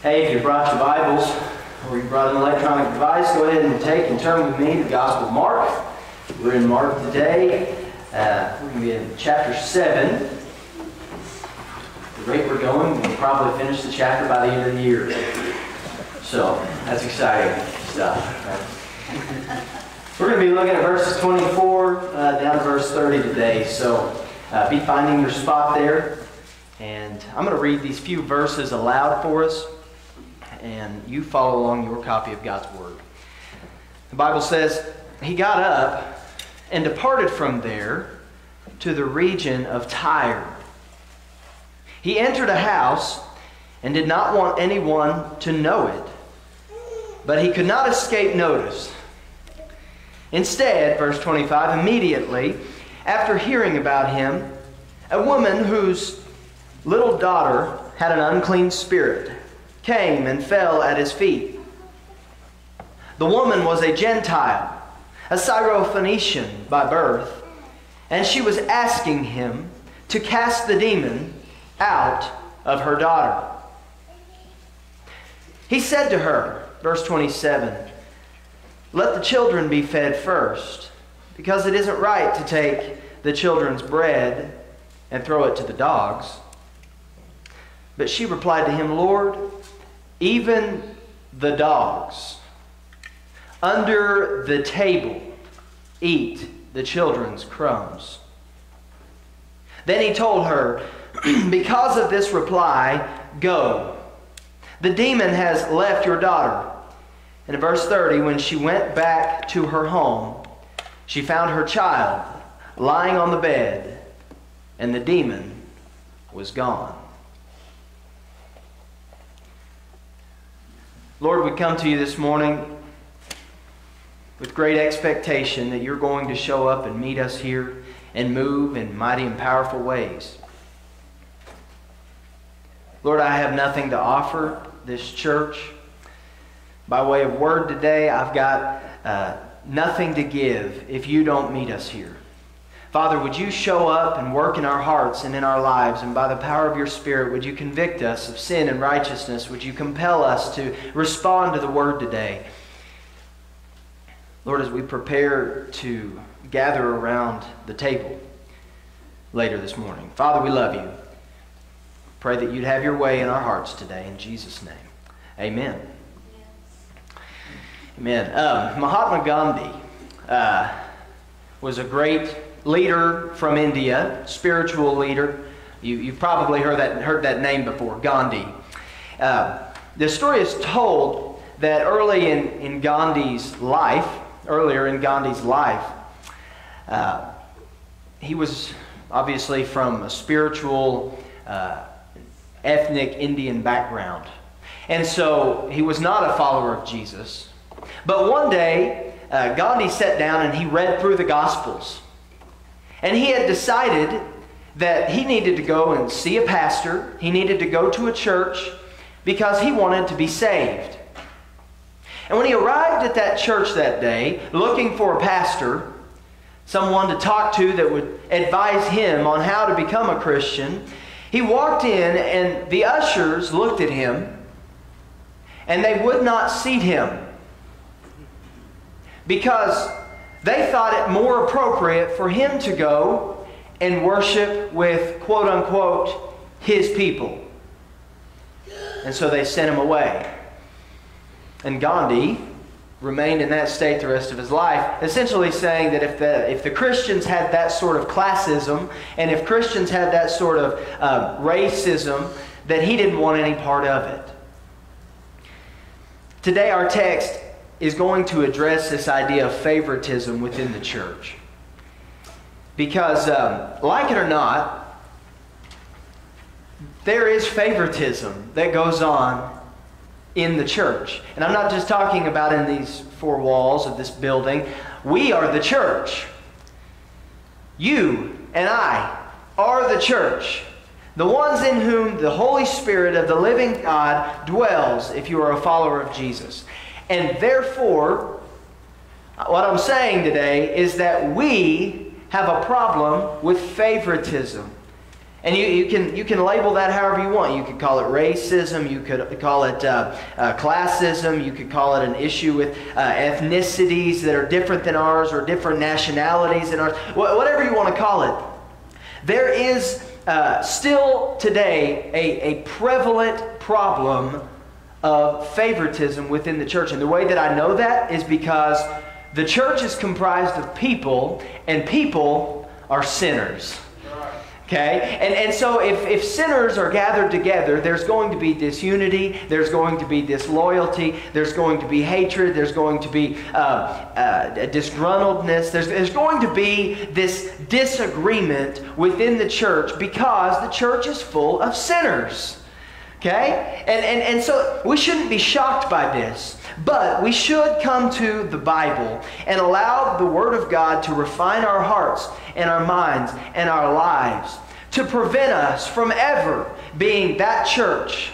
Hey, if you brought your Bibles or you brought an electronic device, go ahead and take and turn with me to the Gospel of Mark. We're in Mark today. Uh, we're going to be in chapter 7. The rate we're going, we'll probably finish the chapter by the end of the year. So, that's exciting stuff. We're going to be looking at verses 24 uh, down to verse 30 today. So, uh, be finding your spot there. And I'm going to read these few verses aloud for us and you follow along your copy of God's Word. The Bible says, He got up and departed from there to the region of Tyre. He entered a house and did not want anyone to know it, but he could not escape notice. Instead, verse 25, immediately after hearing about him, a woman whose little daughter had an unclean spirit came and fell at his feet. The woman was a Gentile, a Syrophoenician by birth, and she was asking him to cast the demon out of her daughter. He said to her, verse 27, Let the children be fed first, because it isn't right to take the children's bread and throw it to the dogs. But she replied to him, Lord, even the dogs under the table eat the children's crumbs. Then he told her, Because of this reply, go. The demon has left your daughter. And in verse 30, when she went back to her home, she found her child lying on the bed, and the demon was gone. Lord, we come to you this morning with great expectation that you're going to show up and meet us here and move in mighty and powerful ways. Lord, I have nothing to offer this church. By way of word today, I've got uh, nothing to give if you don't meet us here. Father, would you show up and work in our hearts and in our lives, and by the power of your Spirit, would you convict us of sin and righteousness? Would you compel us to respond to the word today? Lord, as we prepare to gather around the table later this morning, Father, we love you. Pray that you'd have your way in our hearts today. In Jesus' name, amen. Yes. Amen. Um, Mahatma Gandhi uh, was a great leader from India, spiritual leader. You, have probably heard that, heard that name before, Gandhi. Uh, the story is told that early in, in Gandhi's life, earlier in Gandhi's life, uh, he was obviously from a spiritual, uh, ethnic Indian background. And so he was not a follower of Jesus. But one day, uh, Gandhi sat down and he read through the Gospels. And he had decided that he needed to go and see a pastor, he needed to go to a church because he wanted to be saved. And when he arrived at that church that day, looking for a pastor, someone to talk to that would advise him on how to become a Christian, he walked in and the ushers looked at him and they would not seat him because they thought it more appropriate for him to go and worship with, quote unquote, his people. And so they sent him away. And Gandhi remained in that state the rest of his life, essentially saying that if the, if the Christians had that sort of classism, and if Christians had that sort of uh, racism, that he didn't want any part of it. Today, our text is going to address this idea of favoritism within the church. Because, um, like it or not, there is favoritism that goes on in the church. And I'm not just talking about in these four walls of this building. We are the church. You and I are the church. The ones in whom the Holy Spirit of the living God dwells if you are a follower of Jesus. And therefore, what I'm saying today is that we have a problem with favoritism And you, you, can, you can label that however you want. You could call it racism, you could call it uh, uh, classism, you could call it an issue with uh, ethnicities that are different than ours or different nationalities than ours, Wh- whatever you want to call it. There is uh, still today a, a prevalent problem of favoritism within the church. And the way that I know that is because the church is comprised of people, and people are sinners. Okay? And, and so if, if sinners are gathered together, there's going to be disunity, there's going to be disloyalty, there's going to be hatred, there's going to be uh, uh, disgruntledness, there's, there's going to be this disagreement within the church because the church is full of sinners. Okay? And, and, and so we shouldn't be shocked by this. But we should come to the Bible and allow the Word of God to refine our hearts and our minds and our lives to prevent us from ever being that church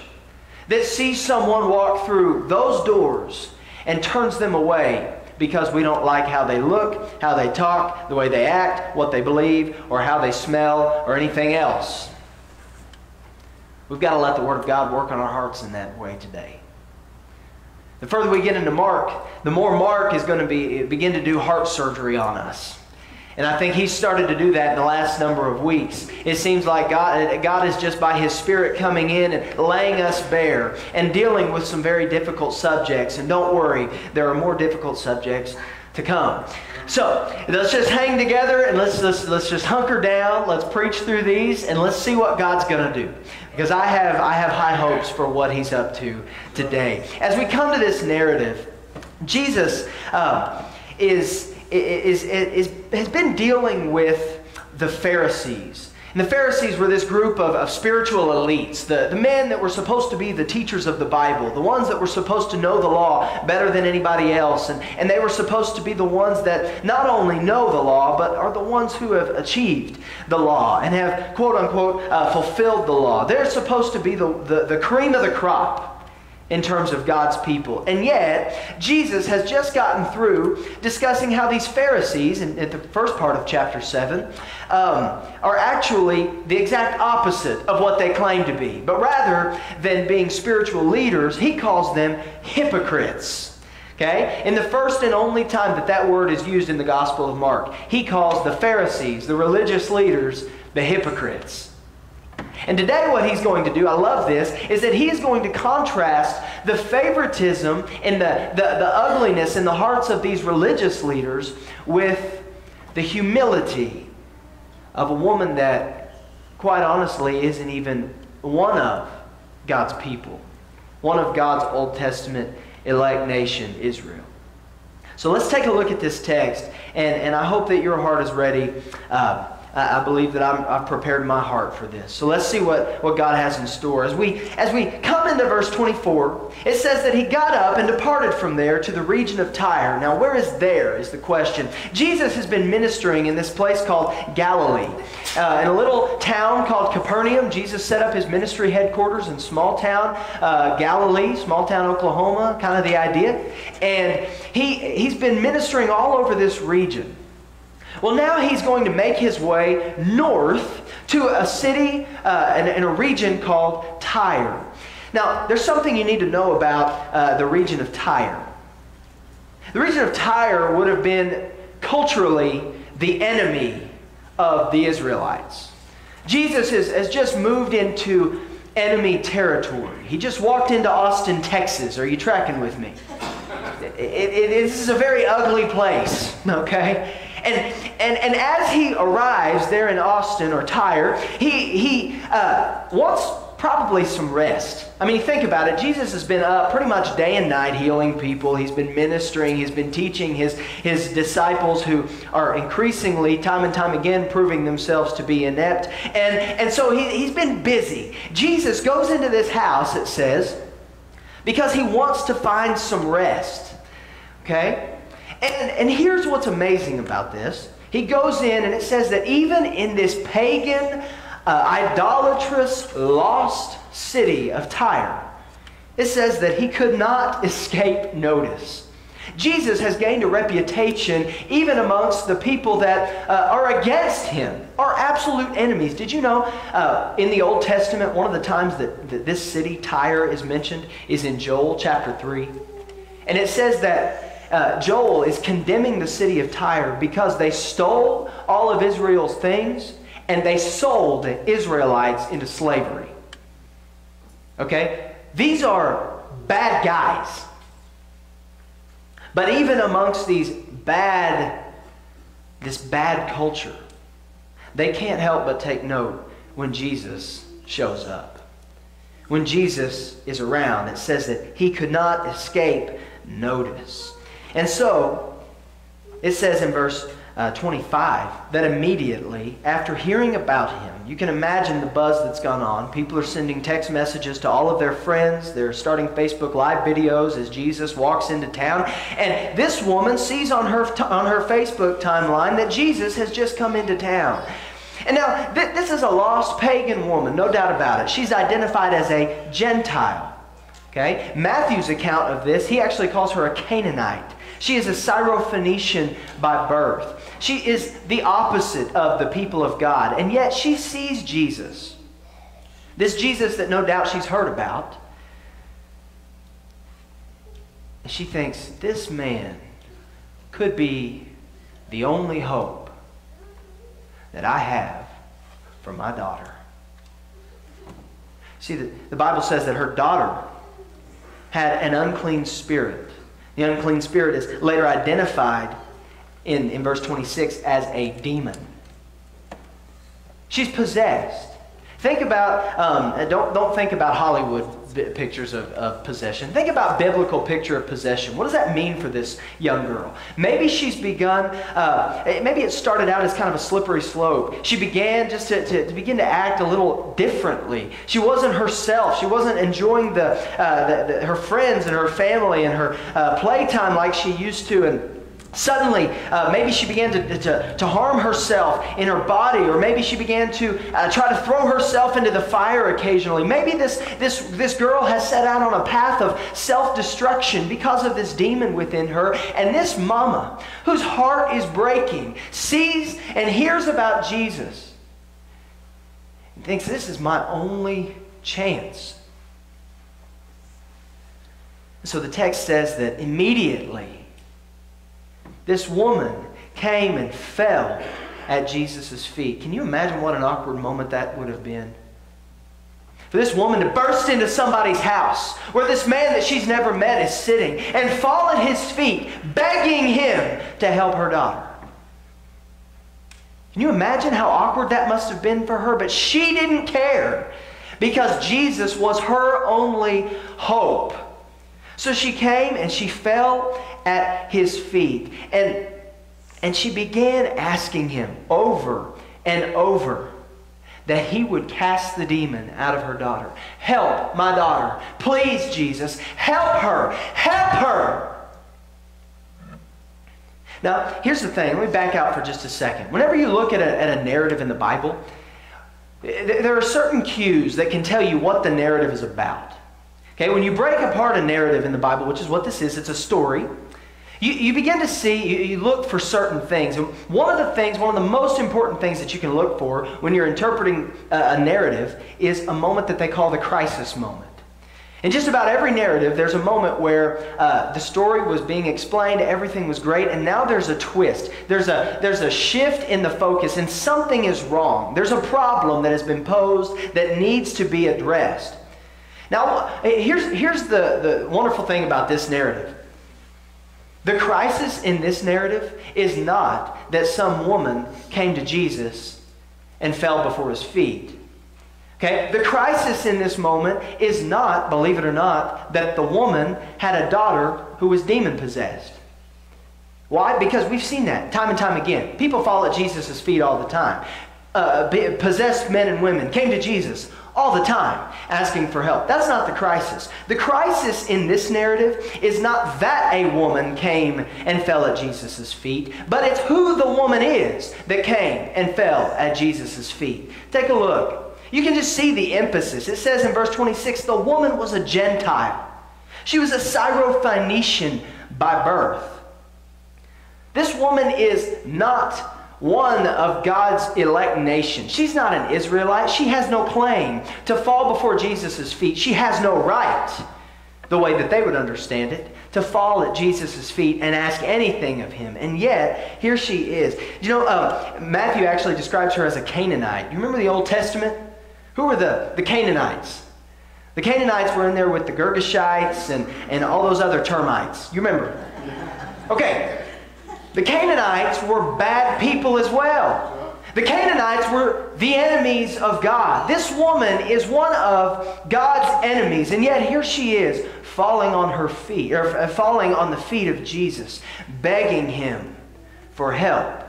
that sees someone walk through those doors and turns them away because we don't like how they look, how they talk, the way they act, what they believe, or how they smell, or anything else. We've got to let the Word of God work on our hearts in that way today. The further we get into Mark, the more Mark is going to be, begin to do heart surgery on us. And I think he's started to do that in the last number of weeks. It seems like God, God is just by his Spirit coming in and laying us bare and dealing with some very difficult subjects. And don't worry, there are more difficult subjects to come. So let's just hang together and let's, let's, let's just hunker down. Let's preach through these and let's see what God's going to do. Because I have, I have high hopes for what he's up to today. As we come to this narrative, Jesus uh, is, is, is, is, has been dealing with the Pharisees and the Pharisees were this group of, of spiritual elites, the, the men that were supposed to be the teachers of the Bible, the ones that were supposed to know the law better than anybody else. And, and they were supposed to be the ones that not only know the law, but are the ones who have achieved the law and have, quote unquote, uh, fulfilled the law. They're supposed to be the, the, the cream of the crop in terms of God's people. And yet, Jesus has just gotten through discussing how these Pharisees, in, in the first part of chapter 7, um, are actually the exact opposite of what they claim to be. But rather than being spiritual leaders, he calls them hypocrites. Okay? In the first and only time that that word is used in the Gospel of Mark, he calls the Pharisees, the religious leaders, the hypocrites. And today, what he's going to do, I love this, is that he is going to contrast the favoritism and the, the, the ugliness in the hearts of these religious leaders with the humility of a woman that, quite honestly, isn't even one of God's people, one of God's Old Testament elect nation, Israel. So let's take a look at this text, and, and I hope that your heart is ready. Uh, I believe that i have prepared my heart for this. So let's see what, what God has in store. As we, as we come into verse 24, it says that he got up and departed from there to the region of Tyre. Now, where is there is the question. Jesus has been ministering in this place called Galilee. Uh, in a little town called Capernaum, Jesus set up his ministry headquarters in small town uh, Galilee, small town Oklahoma, kind of the idea. And he, he's been ministering all over this region. Well, now he's going to make his way north to a city uh, in, in, a region called Tyre. Now, there's something you need to know about uh, the region of Tyre. The region of Tyre would have been culturally the enemy of the Israelites. Jesus has, has just moved into enemy territory. He just walked into Austin, Texas. Are you tracking with me? It, it, it, this is a very ugly place, okay? And, and, and as he arrives there in Austin or Tyre, he, he uh, wants probably some rest. I mean, think about it. Jesus has been up pretty much day and night healing people. He's been ministering. He's been teaching his, his disciples who are increasingly, time and time again, proving themselves to be inept. And, and so he, he's been busy. Jesus goes into this house, it says, because he wants to find some rest. Okay? And, and here's what's amazing about this. He goes in, and it says that even in this pagan, uh, idolatrous, lost city of Tyre, it says that he could not escape notice. Jesus has gained a reputation even amongst the people that uh, are against him, are absolute enemies. Did you know uh, in the Old Testament, one of the times that, that this city, Tyre, is mentioned is in Joel chapter 3? And it says that uh, Joel is condemning the city of Tyre because they stole all of Israel's things and they sold Israelites into slavery. Okay? These are bad guys. But even amongst these bad, this bad culture, they can't help but take note when Jesus shows up. When Jesus is around, it says that he could not escape notice. And so, it says in verse uh, 25 that immediately after hearing about him, you can imagine the buzz that's gone on. People are sending text messages to all of their friends. They're starting Facebook Live videos as Jesus walks into town. And this woman sees on her, on her Facebook timeline that Jesus has just come into town. And now, th- this is a lost pagan woman, no doubt about it. She's identified as a Gentile. Okay? Matthew's account of this, he actually calls her a Canaanite. She is a Syrophoenician by birth. She is the opposite of the people of God. And yet she sees Jesus. This Jesus that no doubt she's heard about. And she thinks, this man could be the only hope that I have for my daughter. See, the, the Bible says that her daughter had an unclean spirit. The unclean spirit is later identified in, in verse 26 as a demon. She's possessed. Think about, um, don't, don't think about Hollywood pictures of, of possession. Think about biblical picture of possession. What does that mean for this young girl? Maybe she's begun, uh, maybe it started out as kind of a slippery slope. She began just to, to, to, begin to act a little differently. She wasn't herself. She wasn't enjoying the, uh, the, the her friends and her family and her uh, playtime like she used to. And Suddenly, uh, maybe she began to, to, to, harm herself in her body, or maybe she began to uh, try to throw herself into the fire occasionally. Maybe this, this, this girl has set out on a path of self destruction because of this demon within her. And this mama, whose heart is breaking, sees and hears about Jesus and thinks, This is my only chance. So the text says that immediately, this woman came and fell at Jesus' feet. Can you imagine what an awkward moment that would have been? For this woman to burst into somebody's house where this man that she's never met is sitting and fall at his feet, begging him to help her daughter. Can you imagine how awkward that must have been for her? But she didn't care because Jesus was her only hope. So she came and she fell at his feet. And, and she began asking him over and over that he would cast the demon out of her daughter. Help my daughter. Please, Jesus, help her. Help her. Now, here's the thing. Let me back out for just a second. Whenever you look at a, at a narrative in the Bible, there are certain cues that can tell you what the narrative is about. Okay, when you break apart a narrative in the Bible, which is what this is, it's a story. You, you begin to see, you, you look for certain things. And one of the things, one of the most important things that you can look for when you're interpreting a, a narrative is a moment that they call the crisis moment. In just about every narrative, there's a moment where uh, the story was being explained, everything was great, and now there's a twist. There's a, there's a shift in the focus, and something is wrong. There's a problem that has been posed that needs to be addressed. Now, here's, here's the, the wonderful thing about this narrative. The crisis in this narrative is not that some woman came to Jesus and fell before his feet. Okay? The crisis in this moment is not, believe it or not, that the woman had a daughter who was demon possessed. Why? Because we've seen that time and time again. People fall at Jesus' feet all the time. Uh, possessed men and women came to Jesus all the time asking for help. That's not the crisis. The crisis in this narrative is not that a woman came and fell at Jesus' feet, but it's who the woman is that came and fell at Jesus' feet. Take a look. You can just see the emphasis. It says in verse 26 the woman was a Gentile. She was a Syrophoenician by birth. This woman is not one of God's elect nation. She's not an Israelite. She has no claim to fall before Jesus' feet. She has no right, the way that they would understand it, to fall at Jesus' feet and ask anything of him. And yet, here she is. You know, uh, Matthew actually describes her as a Canaanite. You remember the Old Testament? Who were the, the Canaanites? The Canaanites were in there with the Girgashites and, and all those other termites. You remember? Okay. The Canaanites were bad people as well. The Canaanites were the enemies of God. This woman is one of God's enemies, and yet here she is falling on her feet, or uh, falling on the feet of Jesus, begging him for help.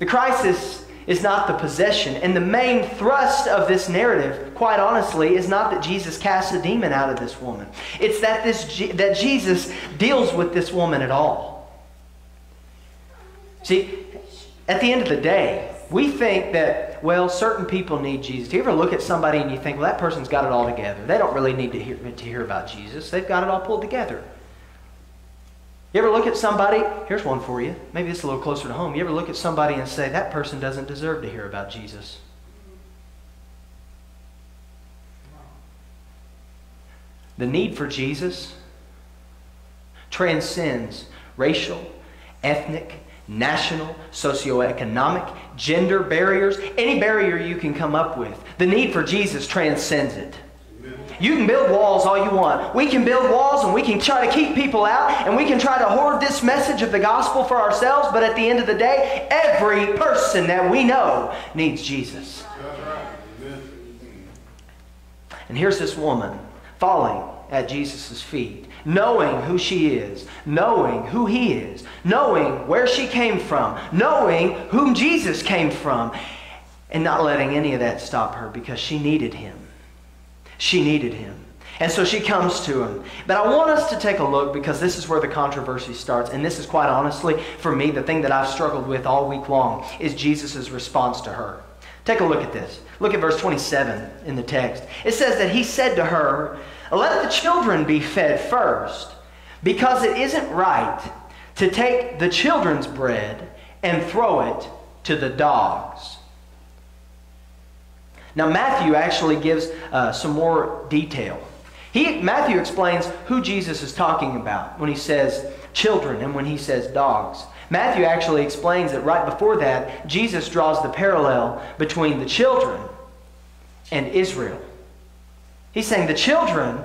The crisis is not the possession. And the main thrust of this narrative, quite honestly, is not that Jesus casts a demon out of this woman. It's that, this, that Jesus deals with this woman at all. See, at the end of the day, we think that, well, certain people need Jesus. Do you ever look at somebody and you think, well, that person's got it all together? They don't really need to hear, to hear about Jesus. They've got it all pulled together. You ever look at somebody? Here's one for you. Maybe it's a little closer to home. You ever look at somebody and say, that person doesn't deserve to hear about Jesus? The need for Jesus transcends racial, ethnic, national, socioeconomic, gender barriers, any barrier you can come up with. The need for Jesus transcends it. You can build walls all you want. We can build walls and we can try to keep people out and we can try to hoard this message of the gospel for ourselves, but at the end of the day, every person that we know needs Jesus. And here's this woman falling at Jesus' feet, knowing who she is, knowing who he is, knowing where she came from, knowing whom Jesus came from, and not letting any of that stop her because she needed him. She needed him. And so she comes to him. But I want us to take a look because this is where the controversy starts. And this is quite honestly, for me, the thing that I've struggled with all week long is Jesus' response to her. Take a look at this. Look at verse 27 in the text. It says that he said to her, Let the children be fed first, because it isn't right to take the children's bread and throw it to the dogs. Now, Matthew actually gives uh, some more detail. He, Matthew explains who Jesus is talking about when he says children and when he says dogs. Matthew actually explains that right before that, Jesus draws the parallel between the children and Israel. He's saying the children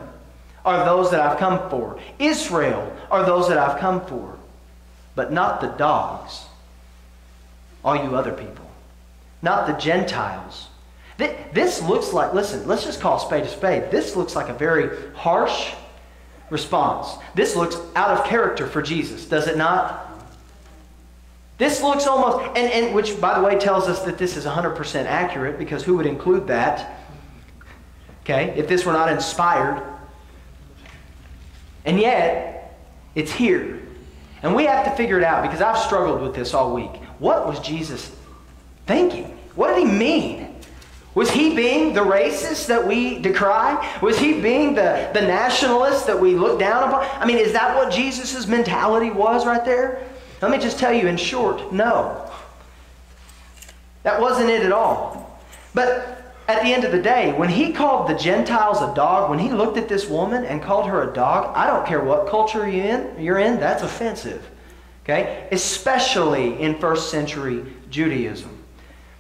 are those that I've come for, Israel are those that I've come for, but not the dogs, all you other people, not the Gentiles this looks like, listen, let's just call spade a spade. This looks like a very harsh response. This looks out of character for Jesus, does it not? This looks almost, and, and which, by the way, tells us that this is 100% accurate because who would include that? Okay, if this were not inspired. And yet, it's here. And we have to figure it out because I've struggled with this all week. What was Jesus thinking? What did he mean? Was he being the racist that we decry? Was he being the, the nationalist that we look down upon? I mean, is that what Jesus' mentality was right there? Let me just tell you in short, no. That wasn't it at all. But at the end of the day, when he called the Gentiles a dog, when he looked at this woman and called her a dog, I don't care what culture you're in, you're in that's offensive. Okay? Especially in first century Judaism.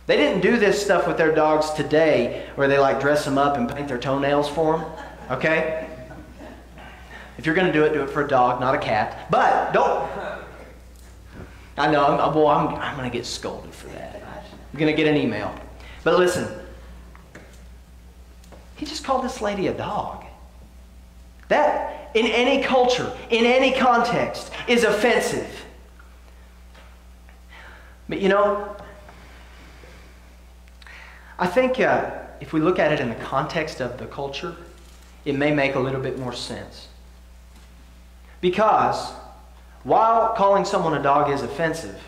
They didn't do this stuff with their dogs today where they like dress them up and paint their toenails for them. Okay? If you're going to do it, do it for a dog, not a cat. But don't. I know, I'm, well, I'm, I'm going to get scolded for that. I'm going to get an email. But listen, he just called this lady a dog. That, in any culture, in any context, is offensive. But you know, I think uh, if we look at it in the context of the culture, it may make a little bit more sense. Because while calling someone a dog is offensive,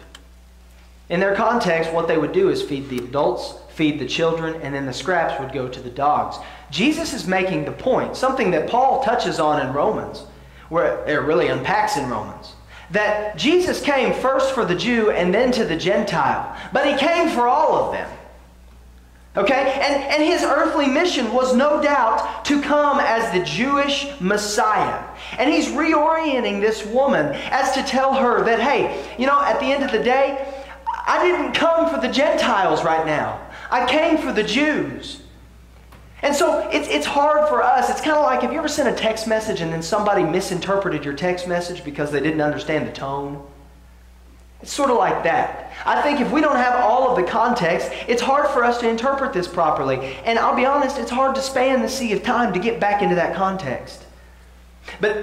in their context, what they would do is feed the adults, feed the children, and then the scraps would go to the dogs. Jesus is making the point, something that Paul touches on in Romans, where it really unpacks in Romans. That Jesus came first for the Jew and then to the Gentile, but he came for all of them. Okay? And, and his earthly mission was no doubt to come as the Jewish Messiah. And he's reorienting this woman as to tell her that, hey, you know, at the end of the day, I didn't come for the Gentiles right now. I came for the Jews. And so it's, it's hard for us. It's kind of like have you ever sent a text message and then somebody misinterpreted your text message because they didn't understand the tone? It's sort of like that. I think if we don't have all of the context, it's hard for us to interpret this properly. And I'll be honest, it's hard to span the sea of time to get back into that context. But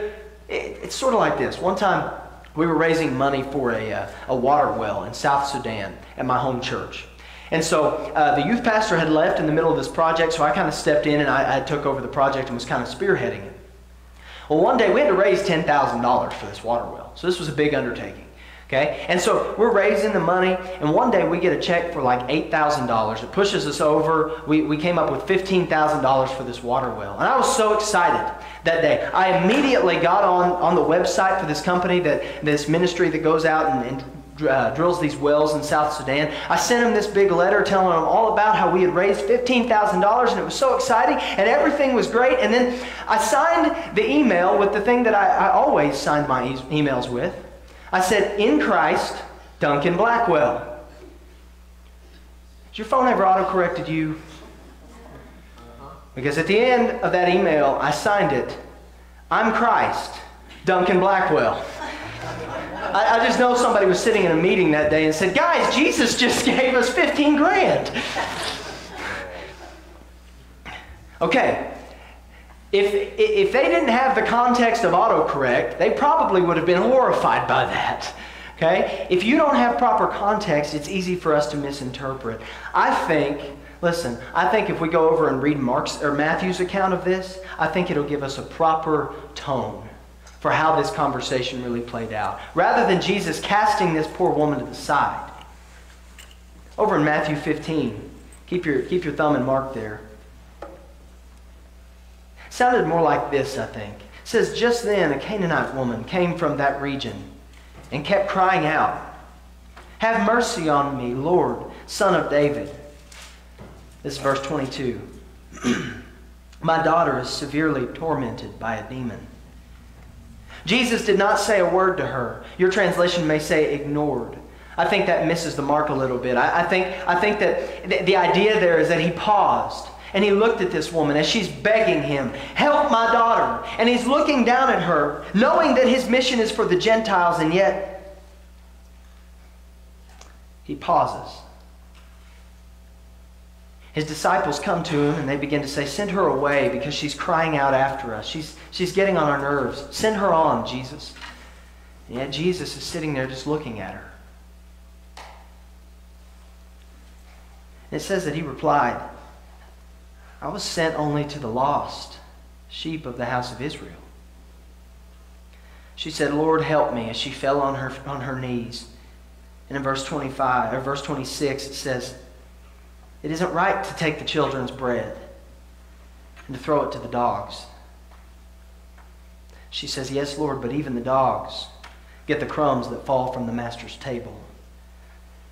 it, it's sort of like this. One time, we were raising money for a, uh, a water well in South Sudan at my home church. And so uh, the youth pastor had left in the middle of this project, so I kind of stepped in and I, I took over the project and was kind of spearheading it. Well, one day we had to raise $10,000 for this water well. So this was a big undertaking. Okay? And so we're raising the money, and one day we get a check for like $8,000. It pushes us over. We, we came up with $15,000 for this water well. And I was so excited that day. I immediately got on, on the website for this company, that this ministry that goes out and, and uh, drills these wells in South Sudan. I sent him this big letter telling him all about how we had raised $15,000 and it was so exciting and everything was great. And then I signed the email with the thing that I, I always signed my e- emails with. I said, In Christ, Duncan Blackwell. Has your phone ever autocorrected you? Because at the end of that email, I signed it, I'm Christ, Duncan Blackwell. I, I, just know somebody was sitting in a meeting that day and said, Guys, Jesus just gave us 15 grand. Okay, if, if they didn't have the context of autocorrect, they probably would have been horrified by that. Okay? If you don't have proper context, it's easy for us to misinterpret. I think, listen, I think if we go over and read Mark's or Matthew's account of this, I think it'll give us a proper tone for how this conversation really played out. Rather than Jesus casting this poor woman to the side. Over in Matthew 15, keep your, keep your thumb and Mark there sounded more like this, I think. It says, Just then a Canaanite woman came from that region and kept crying out, Have mercy on me, Lord, son of David. This is verse 22. My daughter is severely tormented by a demon. Jesus did not say a word to her. Your translation may say ignored. I think that misses the mark a little bit. I, I think, I think that the, the idea there is that he paused and he looked at this woman as she's begging him, Help my daughter. And he's looking down at her, knowing that his mission is for the Gentiles, and yet he pauses. His disciples come to him and they begin to say, Send her away because she's crying out after us. She's, she's getting on our nerves. Send her on, Jesus. And yet Jesus is sitting there just looking at her. it says that he replied, I was sent only to the lost sheep of the house of Israel. She said, Lord, help me, as she fell on her, on her knees. And in verse 25, or verse 26, it says, It isn't right to take the children's bread and to throw it to the dogs. She says, Yes, Lord, but even the dogs get the crumbs that fall from the master's table.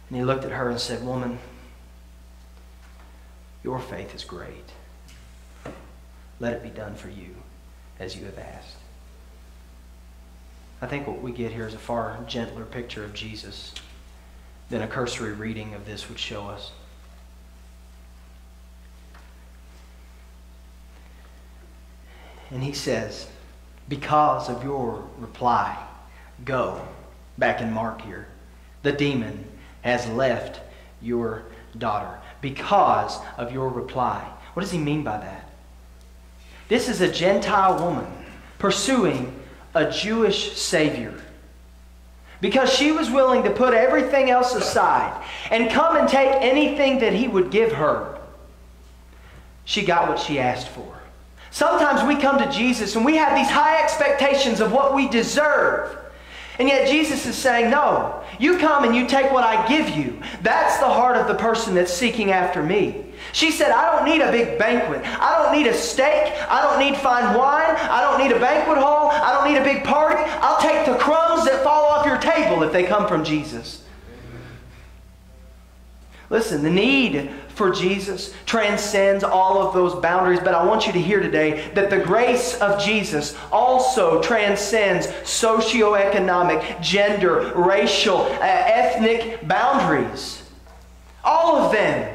And he looked at her and said, Woman, your faith is great. Let it be done for you as you have asked. I think what we get here is a far gentler picture of Jesus than a cursory reading of this would show us. And he says, Because of your reply, go. Back in Mark here. The demon has left your daughter because of your reply. What does he mean by that? This is a Gentile woman pursuing a Jewish Savior. Because she was willing to put everything else aside and come and take anything that he would give her, she got what she asked for. Sometimes we come to Jesus and we have these high expectations of what we deserve. And yet Jesus is saying, No, you come and you take what I give you. That's the heart of the person that's seeking after me. She said, I don't need a big banquet. I don't need a steak. I don't need fine wine. I don't need a banquet hall. I don't need a big party. I'll take the crumbs that fall off your table if they come from Jesus. Listen, the need for Jesus transcends all of those boundaries, but I want you to hear today that the grace of Jesus also transcends socioeconomic, gender, racial, uh, ethnic boundaries. All of them.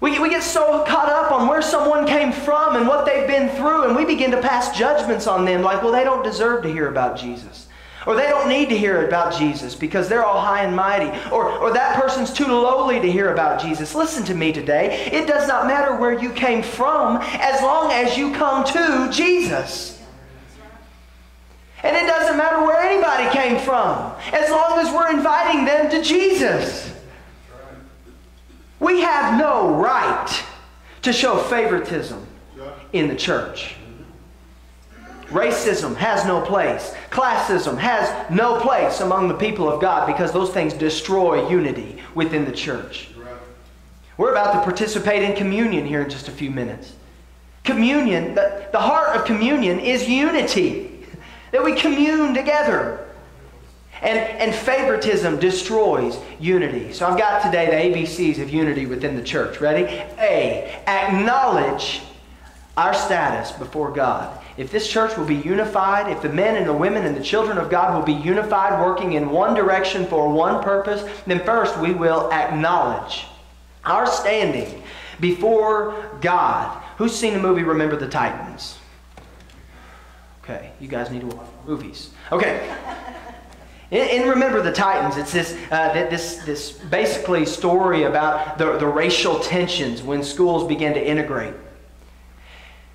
We, we get so caught up on where someone came from and what they've been through, and we begin to pass judgments on them like, well, they don't deserve to hear about Jesus. Or they don't need to hear about Jesus because they're all high and mighty. Or, or that person's too lowly to hear about Jesus. Listen to me today. It does not matter where you came from as long as you come to Jesus. And it doesn't matter where anybody came from as long as we're inviting them to Jesus. We have no right to show favoritism in the church. Racism has no place. Classism has no place among the people of God because those things destroy unity within the church. We're about to participate in communion here in just a few minutes. Communion, the, the heart of communion is unity, that we commune together. And, and favoritism destroys unity. So I've got today the ABCs of unity within the church. Ready? A. Acknowledge our status before God. If this church will be unified, if the men and the women and the children of God will be unified, working in one direction for one purpose, then first we will acknowledge our standing before God. Who's seen the movie Remember the Titans? Okay, you guys need to watch movies. Okay. In, Remember the Titans, it's this, uh, this, this basically story about the, the racial tensions when schools began to integrate.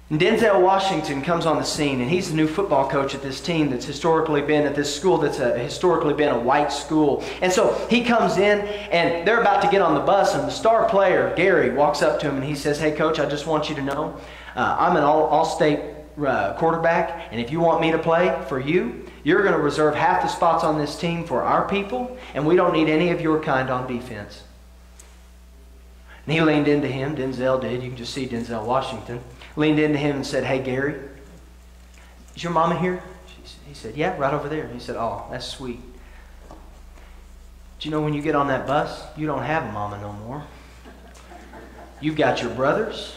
And Denzel Washington comes on the scene, and he's the new football coach at this team that's historically been at this school that's a, historically been a white school. And so he comes in, and they're about to get on the bus, and the star player, Gary, walks up to him and he says, Hey, coach, I just want you to know uh, I'm an all, all state uh, quarterback, and if you want me to play for you, you're going to reserve half the spots on this team for our people, and we don't need any of your kind on defense. And he leaned into him, Denzel did. You can just see Denzel Washington. Leaned into him and said, Hey, Gary, is your mama here? He said, Yeah, right over there. He said, Oh, that's sweet. Do you know when you get on that bus, you don't have a mama no more? You've got your brothers,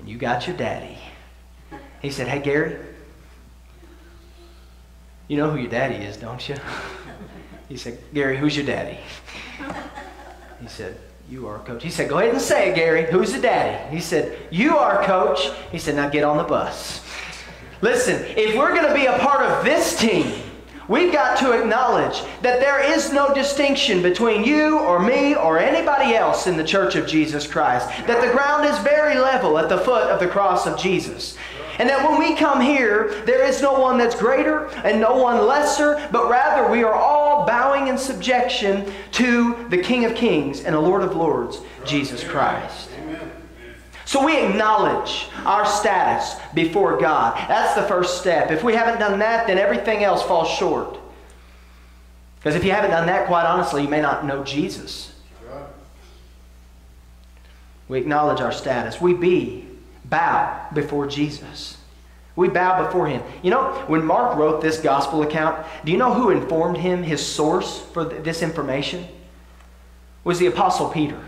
and you got your daddy. He said, Hey, Gary, you know who your daddy is, don't you? He said, Gary, who's your daddy? He said, You are coach. He said, Go ahead and say it, Gary. Who's the daddy? He said, You are coach. He said, Now get on the bus. Listen, if we're going to be a part of this team, we've got to acknowledge that there is no distinction between you or me or anybody else in the church of Jesus Christ. That the ground is very level at the foot of the cross of Jesus. And that when we come here, there is no one that's greater and no one lesser, but rather we are all bowing in subjection to the King of Kings and the Lord of Lords, Jesus Christ. So we acknowledge our status before God. That's the first step. If we haven't done that, then everything else falls short. Because if you haven't done that, quite honestly, you may not know Jesus. We acknowledge our status. We be bow before Jesus. We bow before him. You know, when Mark wrote this gospel account, do you know who informed him, his source for this information? Was the Apostle Peter.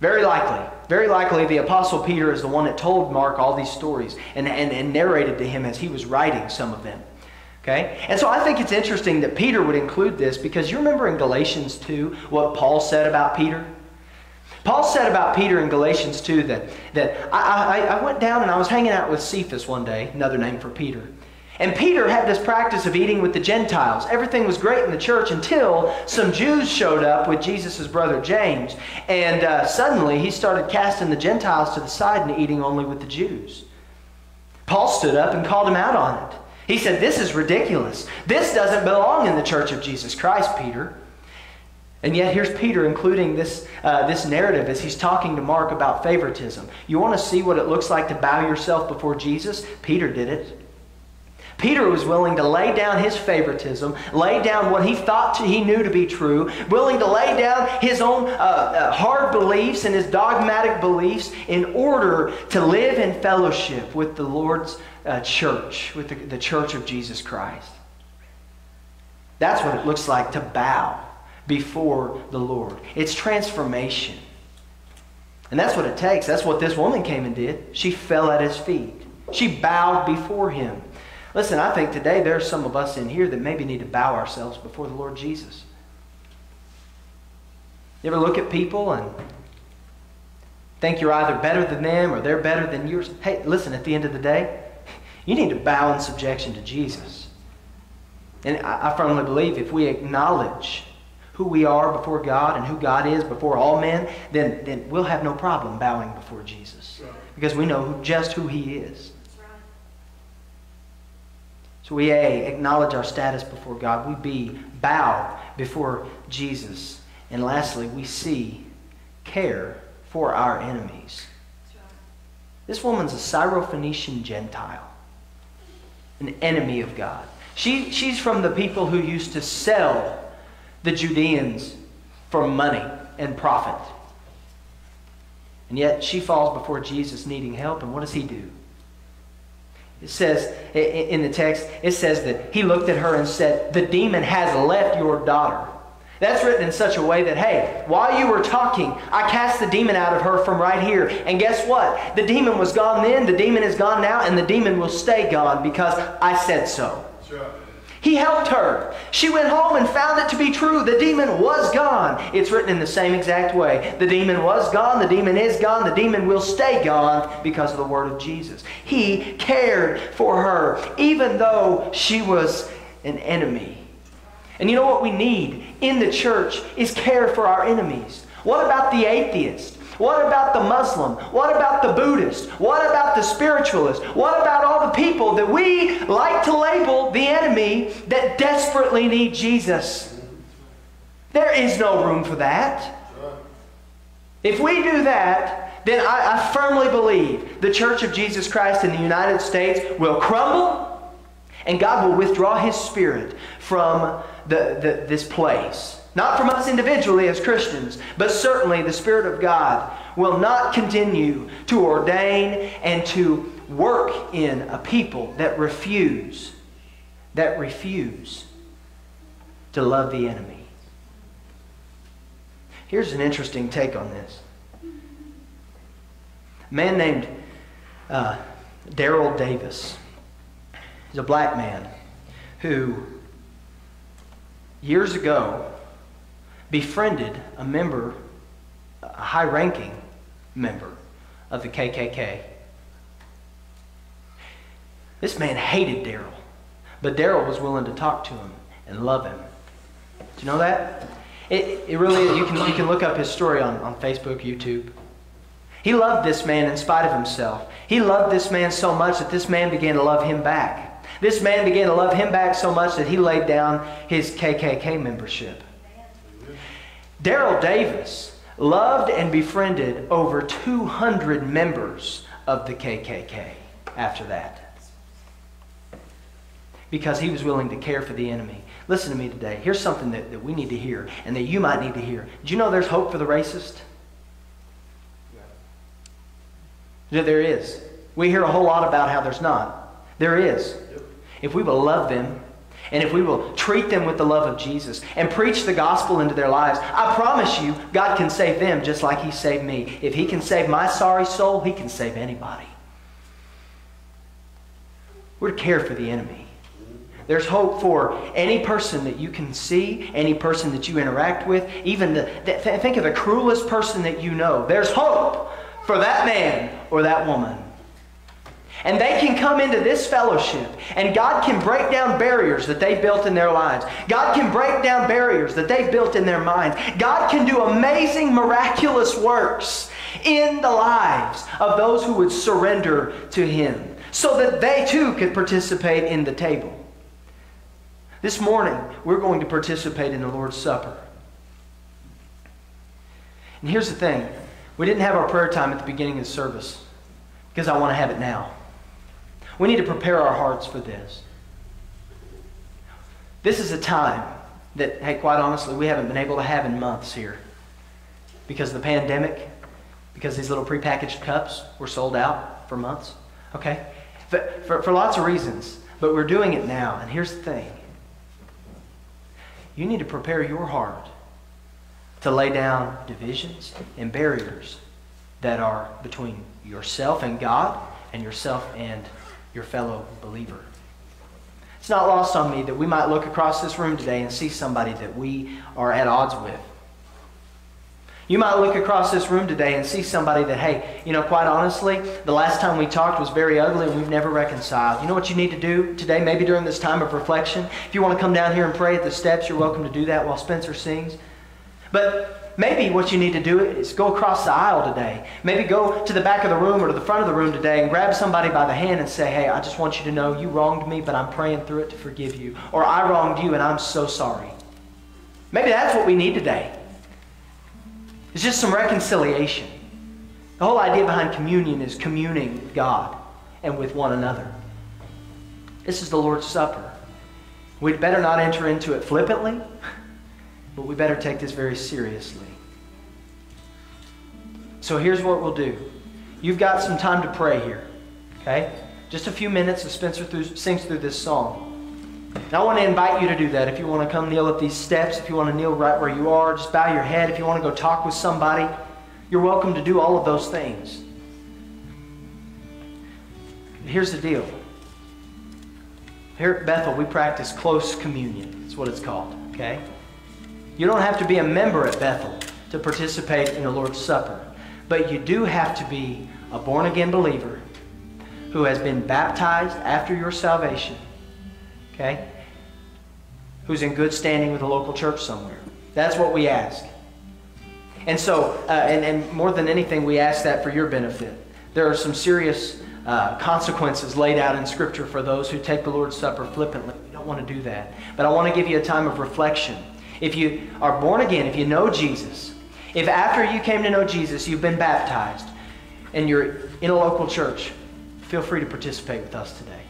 Very likely. Very likely the Apostle Peter is the one that told Mark all these stories and, and, and narrated to him as he was writing some of them. Okay? And so I think it's interesting that Peter would include this because you remember in Galatians 2 what Paul said about Peter? Paul said about Peter in Galatians 2 that, that I, I, I went down and I was hanging out with Cephas one day, another name for Peter. And Peter had this practice of eating with the Gentiles. Everything was great in the church until some Jews showed up with Jesus' brother James. And uh, suddenly he started casting the Gentiles to the side and eating only with the Jews. Paul stood up and called him out on it. He said, This is ridiculous. This doesn't belong in the church of Jesus Christ, Peter. And yet, here's Peter including this, uh, this narrative as he's talking to Mark about favoritism. You want to see what it looks like to bow yourself before Jesus? Peter did it. Peter was willing to lay down his favoritism, lay down what he thought he knew to be true, willing to lay down his own uh, uh, hard beliefs and his dogmatic beliefs in order to live in fellowship with the Lord's uh, church, with the, the church of Jesus Christ. That's what it looks like to bow before the Lord. It's transformation. And that's what it takes. That's what this woman came and did. She fell at his feet. She bowed before him. Listen, I think today there are some of us in here that maybe need to bow ourselves before the Lord Jesus. You ever look at people and think you're either better than them or they're better than yours? Hey, listen, at the end of the day, you need to bow in subjection to Jesus. And I, firmly believe if we acknowledge who we are before God and who God is before all men, then, then we'll have no problem bowing before Jesus. Because we know just who He is. So we A, acknowledge our status before God. We B, bow before Jesus. And lastly, we C, care for our enemies. This woman's a Syrophoenician Gentile, an enemy of God. She, she's from the people who used to sell the Judeans for money and profit. And yet she falls before Jesus needing help, and what does he do? It says in the text, it says that he looked at her and said, The demon has left your daughter. That's written in such a way that, hey, while you were talking, I cast the demon out of her from right here. And guess what? The demon was gone then, the demon is gone now, and the demon will stay gone because I said so. He helped her. She went home and found it to be true. The demon was gone. It's written in the same exact way. The demon was gone. The demon is gone. The demon will stay gone because of the word of Jesus. He cared for her, even though she was an enemy. And you know what we need in the church is care for our enemies. What about the atheist? What about the Muslim? What about the Buddhist? What about the spiritualist? What about all the people that we like to label the enemy that desperately need Jesus? There is no room for that. If we do that, then I, I firmly believe the Church of Jesus Christ in the United States will crumble and God will withdraw His Spirit from the, the, this place. Not from us individually as Christians, but certainly the Spirit of God will not continue to ordain and to work in a people that refuse, that refuse to love the enemy. Here's an interesting take on this. A man named uh, Daryl Davis. He's a black man who, years ago, befriended a member, a high ranking member of the KKK. This man hated Daryl, but Daryl was willing to talk to him and love him. Do you know that? It, it really is. You can, you can look up his story on, on Facebook, YouTube. He loved this man in spite of himself. He loved this man so much that this man began to love him back. This man began to love him back so much that he laid down his KKK membership. Daryl Davis loved and befriended over 200 members of the KKK after that because he was willing to care for the enemy. Listen to me today. Here's something that, that we need to hear and that you might need to hear. Do you know there's hope for the racist? Yeah. There is. We hear a whole lot about how there's not. There is. If we will love them and if we will treat them with the love of Jesus and preach the gospel into their lives, I promise you, God can save them just like He saved me. If He can save my sorry soul, He can save anybody. We're to care for the enemy. There's hope for any person that you can see, any person that you interact with, even the, think of the cruelest person that you know. There's hope for that man or that woman. And they can come into this fellowship, and God can break down barriers that they built in their lives. God can break down barriers that they built in their minds. God can do amazing, miraculous works in the lives of those who would surrender to Him so that they too could participate in the table. This morning, we're going to participate in the Lord's Supper. And here's the thing we didn't have our prayer time at the beginning of the service because I want to have it now. We need to prepare our hearts for this. This is a time that, hey, quite honestly, we haven't been able to have in months here because of the pandemic, because these little prepackaged cups were sold out for months. Okay? For, for lots of reasons. But we're doing it now. And here's the thing you need to prepare your heart to lay down divisions and barriers that are between yourself and God and yourself and your fellow believer. It's not lost on me that we might look across this room today and see somebody that we are at odds with. You might look across this room today and see somebody that, hey, you know, quite honestly, the last time we talked was very ugly and we've never reconciled. You know what you need to do today, maybe during this time of reflection? If you want to come down here and pray at the steps, you're welcome to do that while Spencer sings. But maybe what you need to do is go across the aisle today. Maybe go to the back of the room or to the front of the room today and grab somebody by the hand and say, hey, I just want you to know you wronged me, but I'm praying through it to forgive you. Or I wronged you and I'm so sorry. Maybe that's what we need today. It's just some reconciliation. The whole idea behind communion is communing with God and with one another. This is the Lord's Supper. We'd better not enter into it flippantly, but we better take this very seriously. So here's what we'll do. You've got some time to pray here, okay? Just a few minutes as Spencer through, sings through this song. And I want to invite you to do that. If you want to come kneel at these steps, if you want to kneel right where you are, just bow your head. If you want to go talk with somebody, you're welcome to do all of those things. Here's the deal. Here at Bethel, we practice close communion. That's what it's called, okay? You don't have to be a member at Bethel to participate in the Lord's Supper, but you do have to be a born again believer who has been baptized after your salvation okay? Who's in good standing with a local church somewhere. That's what we ask. And so, uh, and, and more than anything, we ask that for your benefit. There are some serious uh, consequences laid out in Scripture for those who take the Lord's Supper flippantly. We don't want to do that. But I want to give you a time of reflection. If you are born again, if you know Jesus, if after you came to know Jesus, you've been baptized, and you're in a local church, feel free to participate with us today.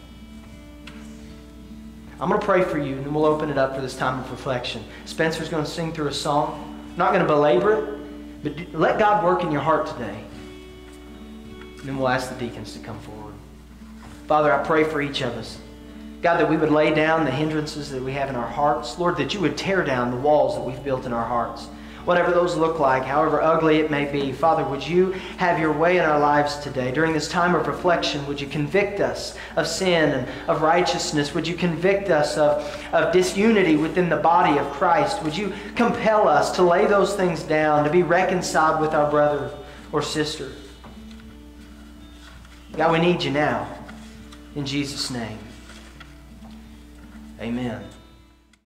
I'm going to pray for you, and we'll open it up for this time of reflection. Spencer's going to sing through a song. I'm not going to belabor it, but let God work in your heart today. And then we'll ask the deacons to come forward. Father, I pray for each of us. God, that we would lay down the hindrances that we have in our hearts. Lord, that you would tear down the walls that we've built in our hearts whatever those look like, however ugly it may be. Father, would you have your way in our lives today? During this time of reflection, would you convict us of sin and of righteousness? Would you convict us of, of disunity within the body of Christ? Would you compel us to lay those things down, to be reconciled with our brother or sister? God, we need you now. In Jesus' name. Amen.